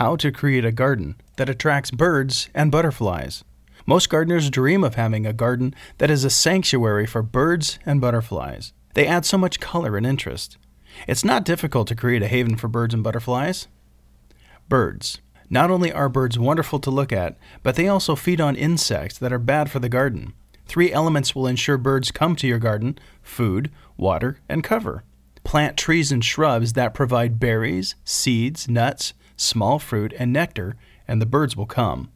How to create a garden that attracts birds and butterflies. Most gardeners dream of having a garden that is a sanctuary for birds and butterflies. They add so much color and interest. It's not difficult to create a haven for birds and butterflies. Birds. Not only are birds wonderful to look at, but they also feed on insects that are bad for the garden. Three elements will ensure birds come to your garden food, water, and cover. Plant trees and shrubs that provide berries, seeds, nuts, small fruit, and nectar, and the birds will come.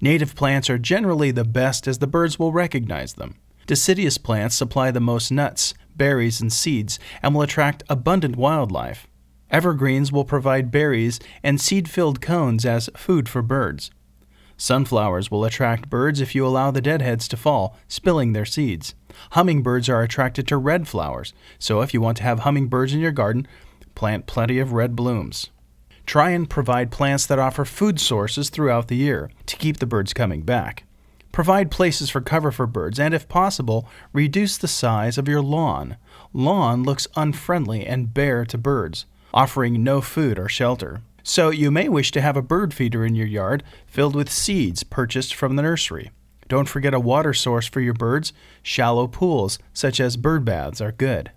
Native plants are generally the best as the birds will recognize them. Deciduous plants supply the most nuts, berries, and seeds and will attract abundant wildlife. Evergreens will provide berries and seed filled cones as food for birds. Sunflowers will attract birds if you allow the deadheads to fall, spilling their seeds. Hummingbirds are attracted to red flowers, so if you want to have hummingbirds in your garden, plant plenty of red blooms. Try and provide plants that offer food sources throughout the year to keep the birds coming back. Provide places for cover for birds, and if possible, reduce the size of your lawn. Lawn looks unfriendly and bare to birds, offering no food or shelter. So you may wish to have a bird feeder in your yard filled with seeds purchased from the nursery. Don't forget a water source for your birds. Shallow pools, such as bird baths, are good.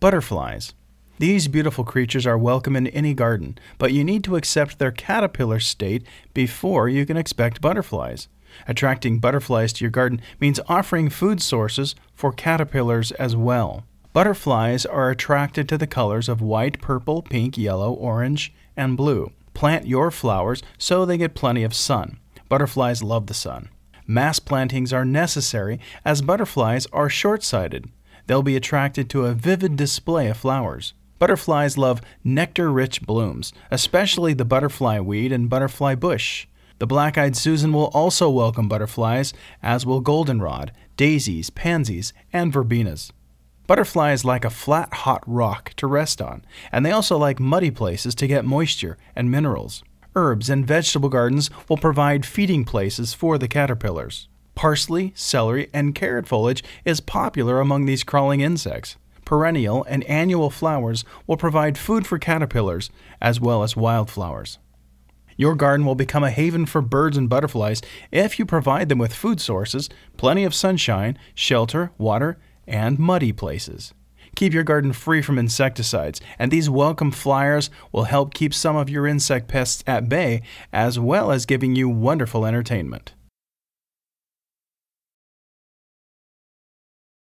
Butterflies. These beautiful creatures are welcome in any garden, but you need to accept their caterpillar state before you can expect butterflies. Attracting butterflies to your garden means offering food sources for caterpillars as well. Butterflies are attracted to the colors of white, purple, pink, yellow, orange, and blue. Plant your flowers so they get plenty of sun. Butterflies love the sun. Mass plantings are necessary as butterflies are short sighted. They'll be attracted to a vivid display of flowers. Butterflies love nectar rich blooms, especially the butterfly weed and butterfly bush. The black eyed Susan will also welcome butterflies, as will goldenrod, daisies, pansies, and verbenas. Butterflies like a flat, hot rock to rest on, and they also like muddy places to get moisture and minerals. Herbs and vegetable gardens will provide feeding places for the caterpillars. Parsley, celery, and carrot foliage is popular among these crawling insects. Perennial and annual flowers will provide food for caterpillars as well as wildflowers. Your garden will become a haven for birds and butterflies if you provide them with food sources, plenty of sunshine, shelter, water, and muddy places. Keep your garden free from insecticides, and these welcome flyers will help keep some of your insect pests at bay as well as giving you wonderful entertainment.